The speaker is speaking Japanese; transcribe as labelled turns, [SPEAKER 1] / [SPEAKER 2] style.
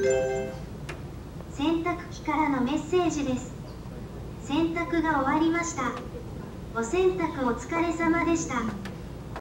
[SPEAKER 1] 洗濯機からのメッセージです。洗濯が終わりました。お洗濯お疲れ様でした。